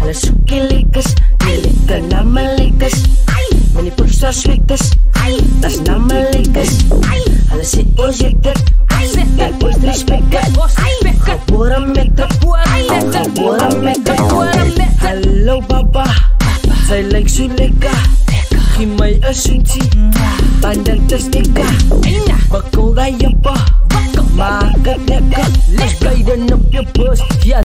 Hulle soek die lekkers, die lekker na my lekkers. Maar die poes daar swekkers, dat is na my lekkers. Hulle sê ons het dit, kijk ons respect het. Gebore met dit, gebore. Hallo baba, sy lyk so lekker. Gee my 'n soentjie, want dit is lekker. Bakkel daai joppa, maak dit. Let's dan op jou bus, ja